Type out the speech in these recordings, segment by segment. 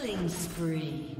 Killing spree.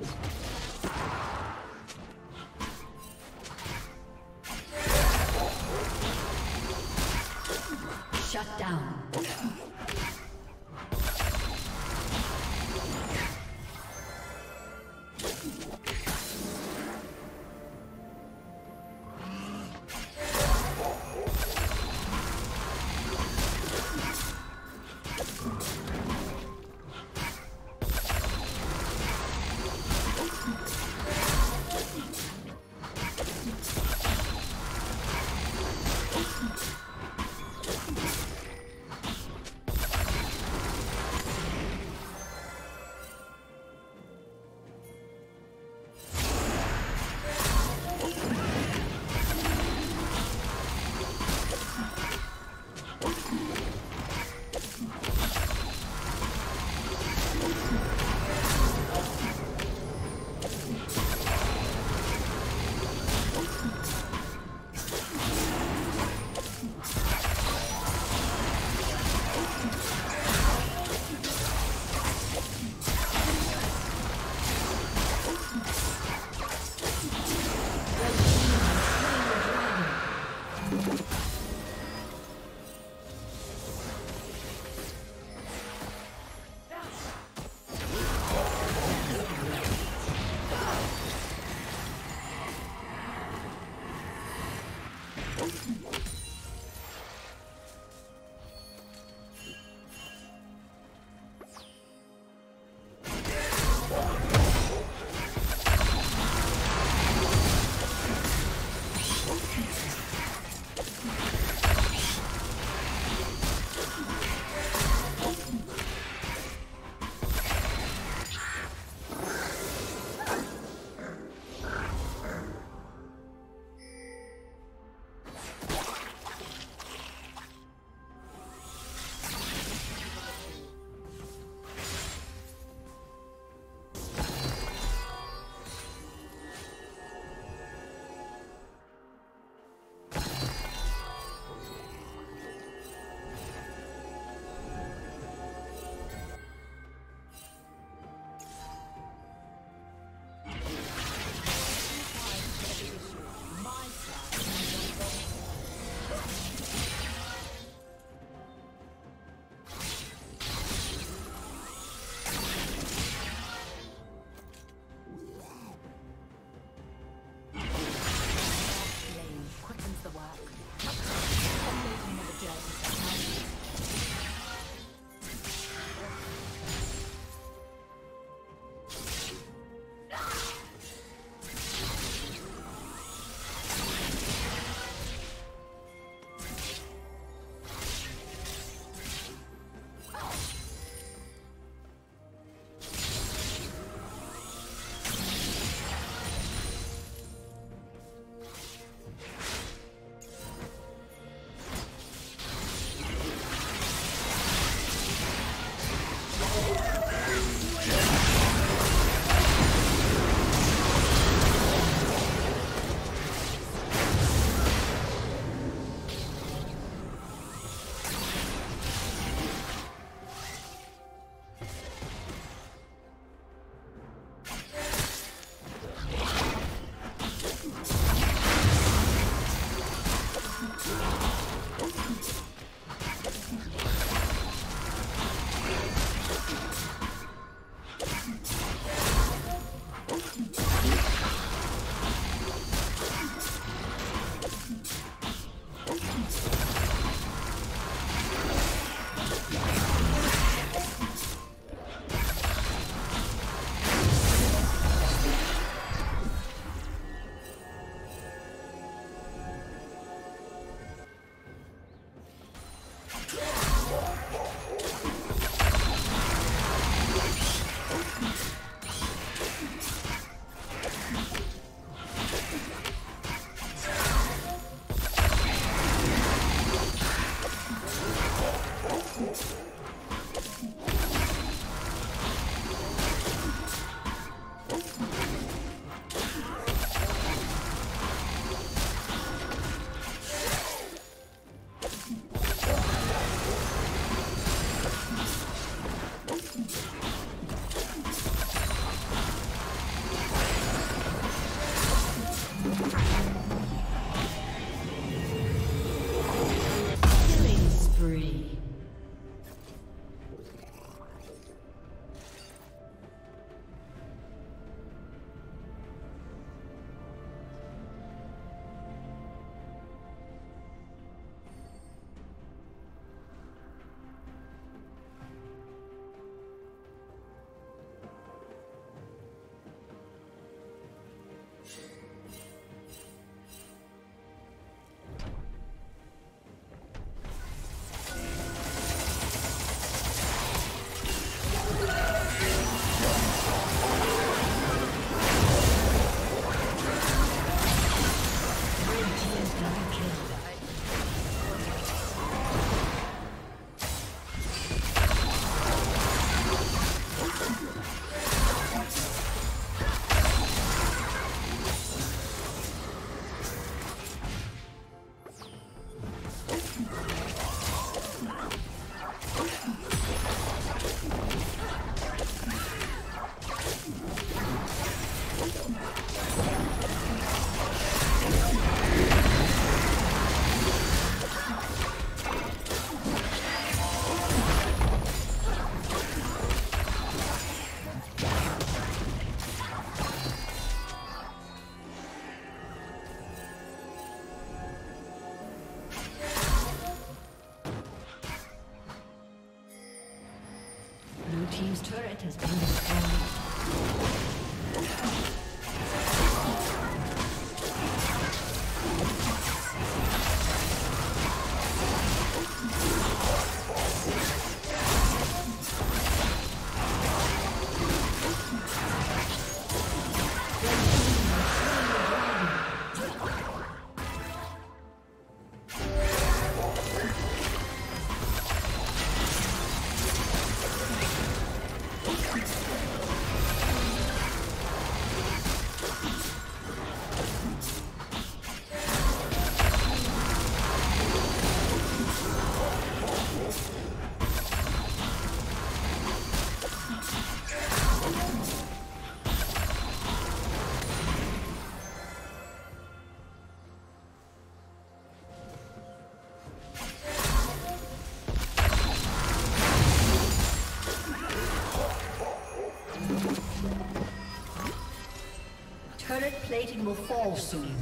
Will fall soon.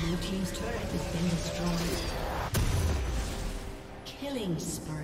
Blue Team's turret has been destroyed. Killing spree.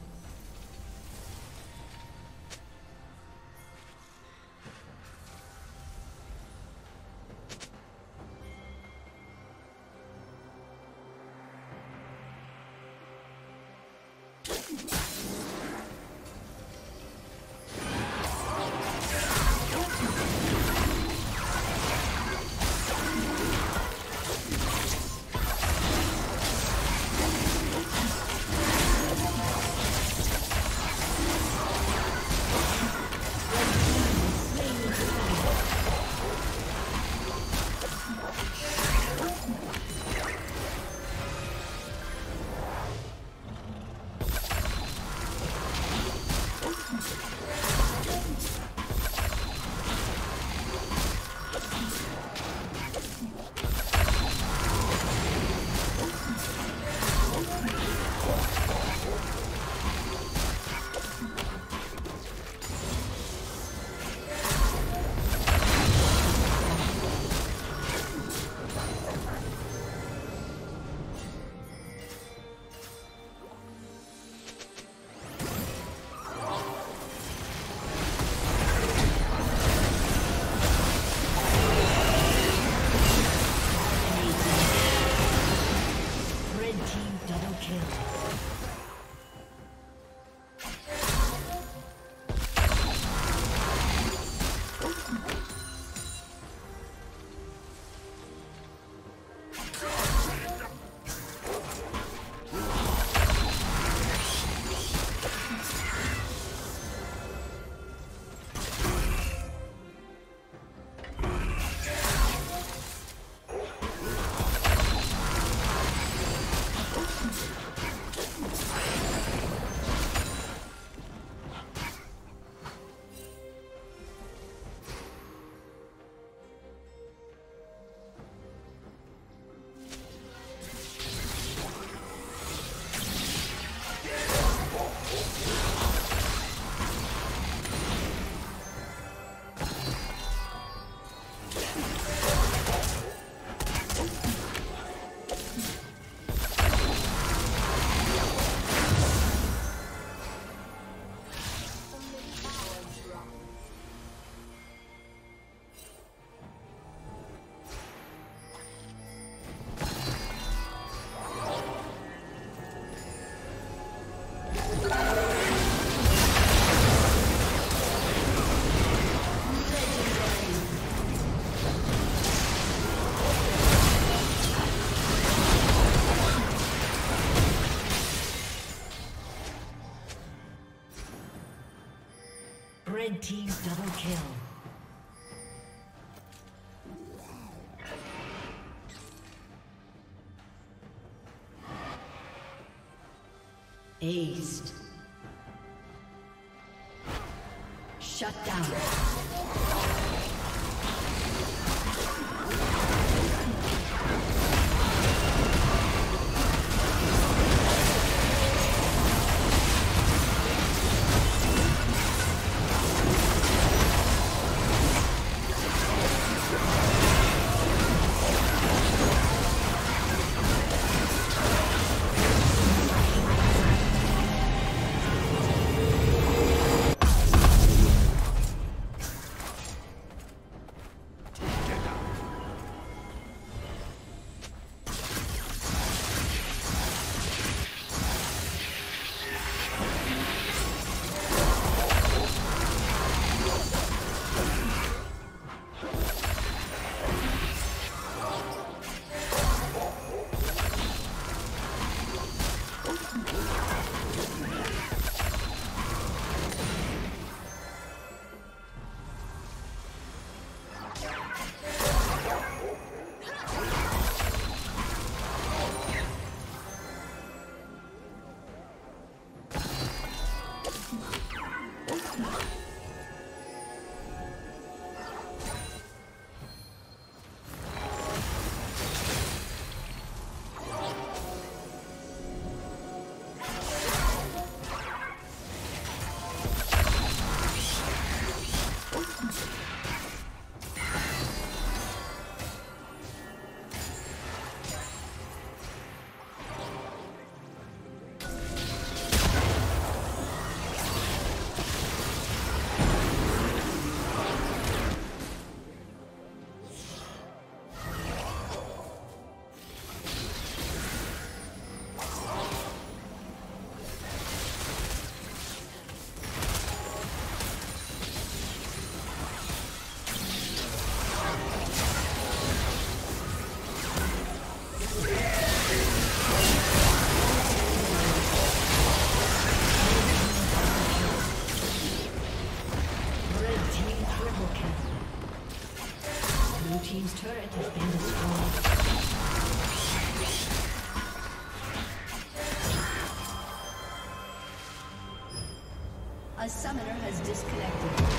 Aced. Shut down. Disconnected.